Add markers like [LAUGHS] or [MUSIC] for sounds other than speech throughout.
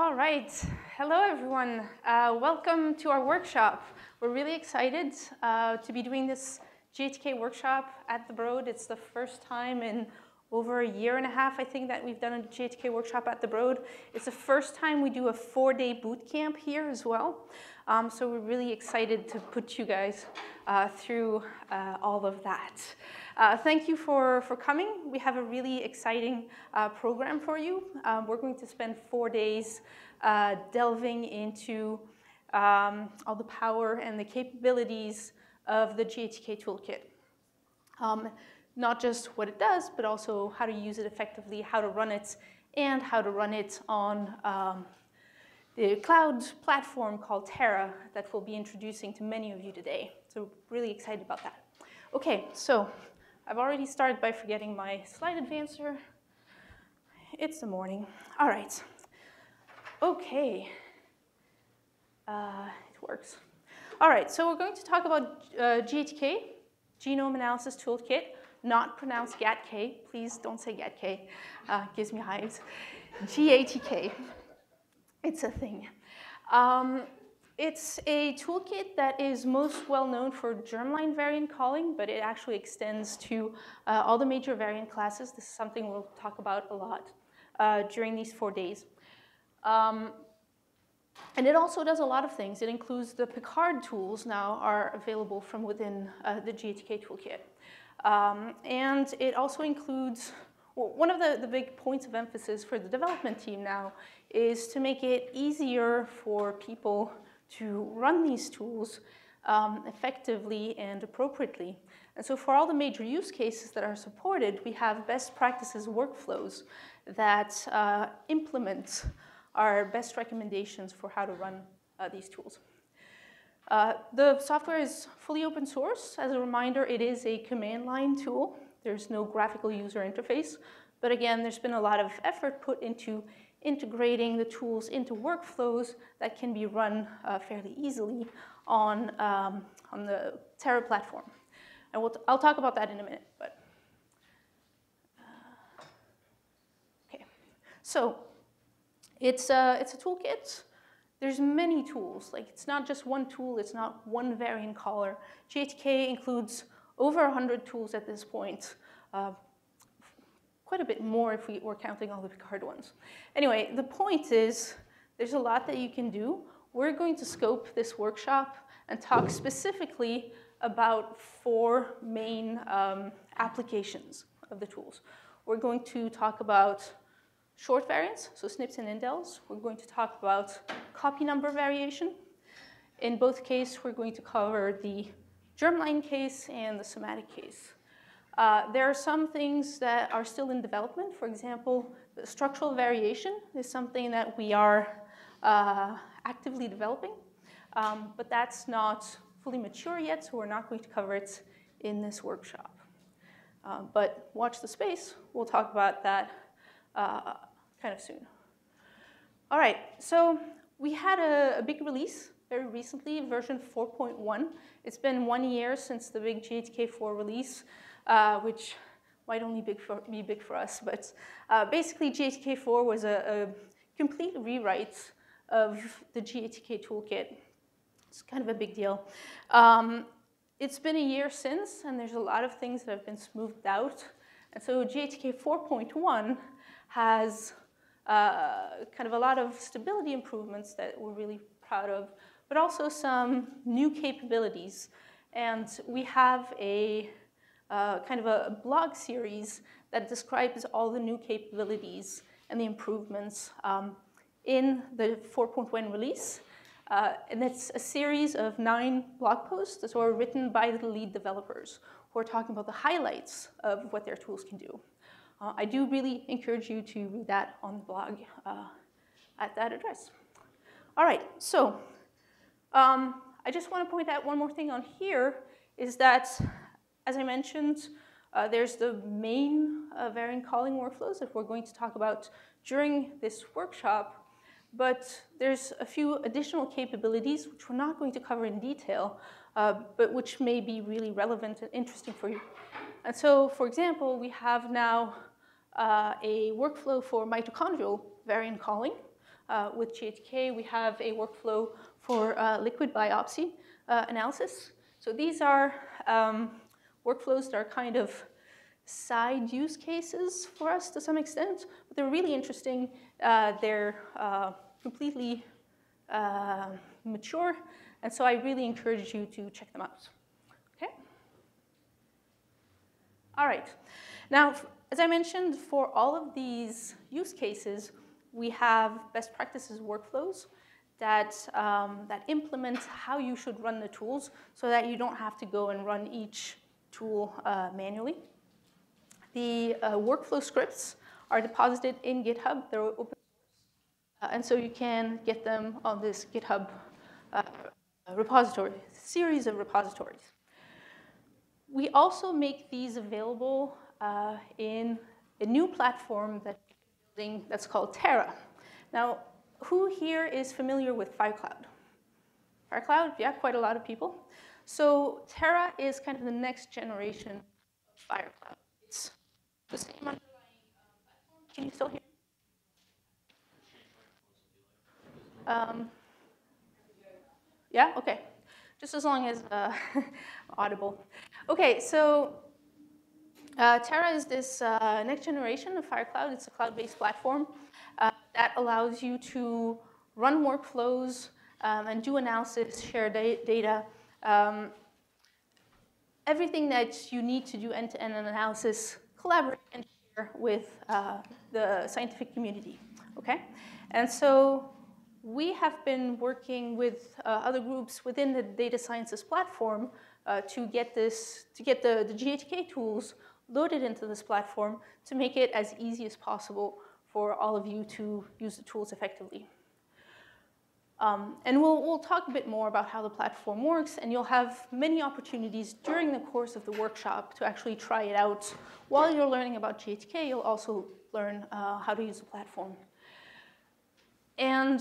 All right. Hello, everyone. Uh, welcome to our workshop. We're really excited uh, to be doing this GATK workshop at the Broad. It's the first time in over a year and a half, I think, that we've done a GATK workshop at the Broad. It's the first time we do a four-day boot camp here as well. Um, so we're really excited to put you guys uh, through uh, all of that. Uh, thank you for, for coming. We have a really exciting uh, program for you. Um, we're going to spend four days uh, delving into um, all the power and the capabilities of the GATK toolkit. Um, not just what it does, but also how to use it effectively, how to run it, and how to run it on um, the cloud platform called Terra that we'll be introducing to many of you today. So really excited about that. Okay, so I've already started by forgetting my slide advancer. It's the morning. All right. Okay. Uh, it works. All right, so we're going to talk about uh, GATK, Genome Analysis Toolkit, not pronounced GATK. Please don't say GATK. Uh, gives me hives. GATK. It's a thing. Um, it's a toolkit that is most well known for germline variant calling, but it actually extends to uh, all the major variant classes. This is something we'll talk about a lot uh, during these four days. Um, and it also does a lot of things. It includes the Picard tools now are available from within uh, the GATK toolkit. Um, and it also includes, well, one of the, the big points of emphasis for the development team now is to make it easier for people to run these tools um, effectively and appropriately. And so for all the major use cases that are supported, we have best practices workflows that uh, implement our best recommendations for how to run uh, these tools. Uh, the software is fully open source. As a reminder, it is a command line tool. There's no graphical user interface. But again, there's been a lot of effort put into integrating the tools into workflows that can be run uh, fairly easily on, um, on the Terra platform. And we'll I'll talk about that in a minute. But uh, Okay, so it's a, it's a toolkit. There's many tools. Like it's not just one tool. It's not one variant caller. GATK includes over 100 tools at this point. Uh, quite a bit more if we were counting all the Picard ones. Anyway, the point is there's a lot that you can do. We're going to scope this workshop and talk specifically about four main um, applications of the tools. We're going to talk about short variants, so SNPs and indels. We're going to talk about copy number variation. In both cases, we're going to cover the germline case and the somatic case. Uh, there are some things that are still in development. For example, structural variation is something that we are uh, actively developing, um, but that's not fully mature yet, so we're not going to cover it in this workshop. Uh, but watch the space. We'll talk about that uh, kind of soon. All right, so we had a, a big release very recently, version 4.1. It's been one year since the big GATK4 release, uh, which might only big for, be big for us, but uh, basically GATK4 was a, a, complete rewrite of the GATK toolkit. It's kind of a big deal. Um, it's been a year since, and there's a lot of things that have been smoothed out. And so GATK 4.1 has uh, kind of a lot of stability improvements that we're really proud of, but also some new capabilities. And we have a uh, kind of a blog series that describes all the new capabilities and the improvements um, in the 4.1 release. Uh, and it's a series of nine blog posts that are written by the lead developers who are talking about the highlights of what their tools can do. Uh, I do really encourage you to read that on the blog uh, at that address. All right, so um, I just want to point out one more thing on here is that, as I mentioned, uh, there's the main uh, variant calling workflows that we're going to talk about during this workshop, but there's a few additional capabilities which we're not going to cover in detail, uh, but which may be really relevant and interesting for you. And so, for example, we have now uh, a workflow for mitochondrial variant calling. uh, with GATK, we have a workflow for uh, liquid biopsy analysis. So these are um, workflows that are kind of side use cases for us to some extent, but they're really interesting. Uh, they're uh, completely uh, mature, and so I really encourage you to check them out. Okay? All right. Now, as I mentioned, for all of these use cases, we have best practices workflows that, um, that implement how you should run the tools so that you don't have to go and run each tool uh, manually. The uh, workflow scripts are deposited in GitHub. They're open uh, and so you can get them on this GitHub uh, repository, series of repositories. We also make these available uh, in a new platform that building that's called Terra. Now, who here is familiar with Firecloud? Firecloud, yeah, quite a lot of people. So Terra is kind of the next generation of Firecloud. It's the same underlying platform. Can you still hear? Um, yeah, okay. Just as long as uh, [LAUGHS] audible. Okay, so uh, Terra is this uh, next generation of Firecloud. It's a cloud-based platform uh, that allows you to run workflows um, and do analysis, share da data, um, everything that you need to do end-to-end -end analysis, collaborate and share with uh, the scientific community, okay? And so we have been working with uh, other groups within the data sciences platform uh, to get this, to get the, the GATK tools loaded into this platform to make it as easy as possible for all of you to use the tools effectively. Um, and we'll, we'll talk a bit more about how the platform works, and you'll have many opportunities during the course of the workshop to actually try it out. While you're learning about GATK, you'll also learn uh, how to use the platform. And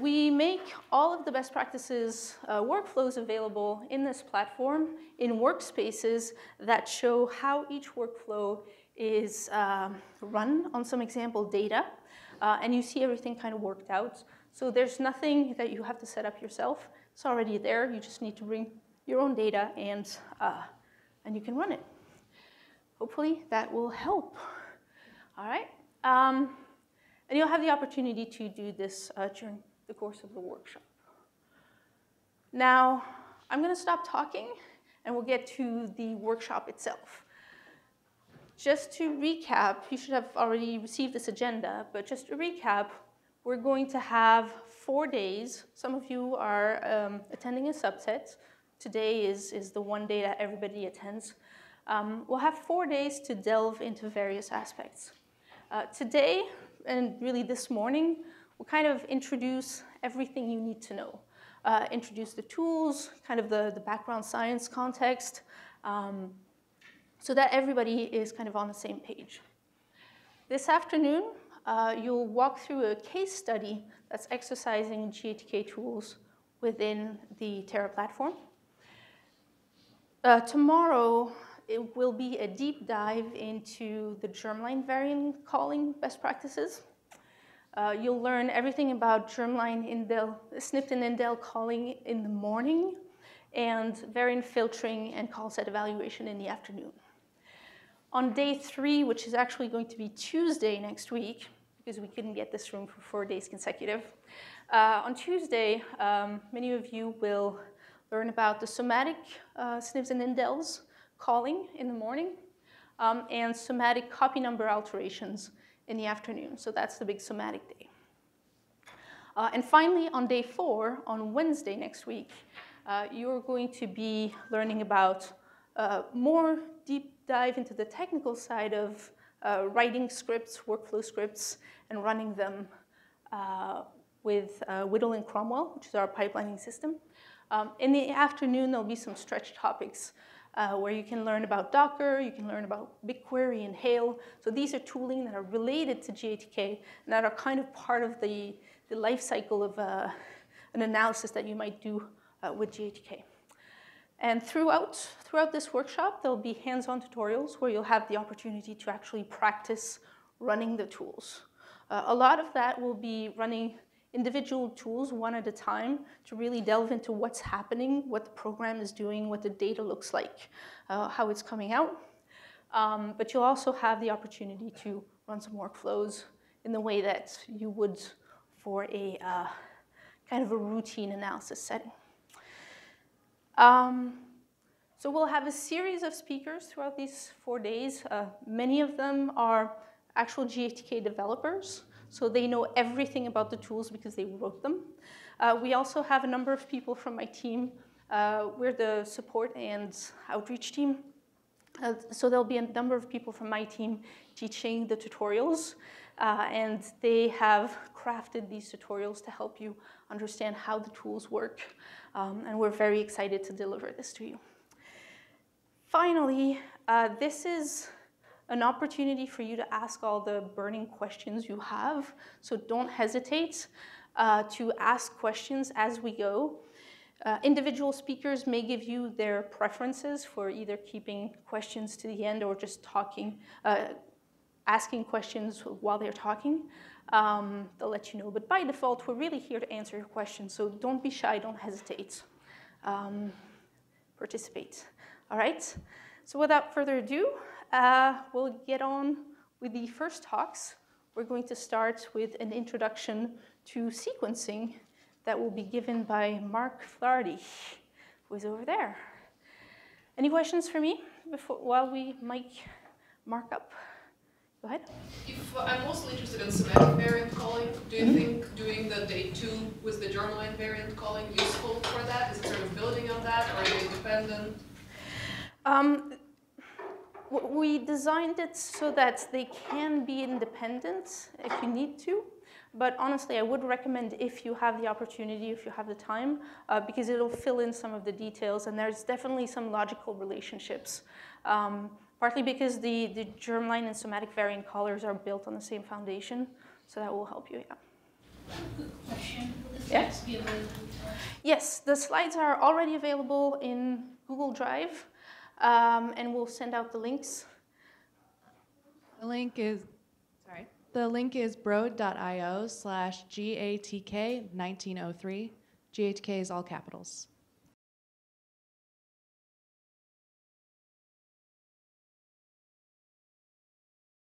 we make all of the best practices uh, workflows available in this platform in workspaces that show how each workflow is uh, run on some example data. Uh, and you see everything kind of worked out. So there's nothing that you have to set up yourself. It's already there. You just need to bring your own data and, uh, and you can run it. Hopefully that will help. All right. Um, and you'll have the opportunity to do this uh, during the course of the workshop. Now, I'm going to stop talking and we'll get to the workshop itself. Just to recap, you should have already received this agenda, but just to recap, we're going to have four days. Some of you are um, attending a subset. Today is, is the one day that everybody attends. Um, we'll have four days to delve into various aspects. Uh, today, and really this morning, we'll kind of introduce everything you need to know. Uh, introduce the tools, kind of the, the background science context, um, so that everybody is kind of on the same page. This afternoon, uh, you'll walk through a case study that's exercising GATK tools within the Terra platform. Uh, tomorrow, it will be a deep dive into the germline variant calling best practices. Uh, you'll learn everything about germline indel, SNP and indel calling in the morning and variant filtering and call set evaluation in the afternoon. On day three, which is actually going to be Tuesday next week, because we couldn't get this room for four days consecutive, uh, on Tuesday, um, many of you will learn about the somatic uh, SNPs and indels calling in the morning um, and somatic copy number alterations in the afternoon. So that's the big somatic day. Uh, and finally, on day four, on Wednesday next week, uh, you're going to be learning about uh, more deep dive into the technical side of uh, writing scripts, workflow scripts, and running them uh, with uh, WDL and Cromwell, which is our pipelining system. Um, in the afternoon, there'll be some stretch topics uh, where you can learn about Docker, you can learn about BigQuery and Hail. So these are tooling that are related to GATK and that are kind of part of the, the life cycle of uh, an analysis that you might do with GATK. And throughout, throughout this workshop, there'll be hands-on tutorials where you'll have the opportunity to actually practice running the tools. Uh, a lot of that will be running individual tools one at a time to really delve into what's happening, what the program is doing, what the data looks like, uh, how it's coming out. Um, but you'll also have the opportunity to run some workflows in the way that you would for a uh, kind of a routine analysis setting. Um, so we'll have a series of speakers throughout these four days. Uh, many of them are actual GATK developers, so they know everything about the tools because they wrote them. Uh, we also have a number of people from my team. Uh, we're the support and outreach team. Uh, so there'll be a number of people from my team teaching the tutorials, uh, and they have crafted these tutorials to help you understand how the tools work, um, and we're very excited to deliver this to you. Finally, uh, this is an opportunity for you to ask all the burning questions you have, so don't hesitate uh, to ask questions as we go. Uh, individual speakers may give you their preferences for either keeping questions to the end or just talking, uh, asking questions while they're talking. Um, they'll let you know. But by default, we're really here to answer your questions. So don't be shy, don't hesitate. Um, participate. All right? So without further ado, uh, we'll get on with the first talks. We're going to start with an introduction to sequencing that will be given by Mark Fleharty, who is over there. Any questions for me before, while we mic Mark up? Go ahead. If, uh, I'm mostly interested in somatic variant calling. Do you mm -hmm. think doing the day two with the germline variant calling useful for that? Is it sort of building on that, or are they independent? Um, we designed it so that they can be independent if you need to. But honestly, I would recommend if you have the opportunity, if you have the time, uh, because it'll fill in some of the details, and there's definitely some logical relationships. Um, partly because the, the germline and somatic variant callers are built on the same foundation, so that will help you, yeah. Question. Will the slides yeah. be available Yes, the slides are already available in Google Drive, um, and we'll send out the links. The link is sorry, the link is broad.io slash GATK 1903. GATK is all capitals.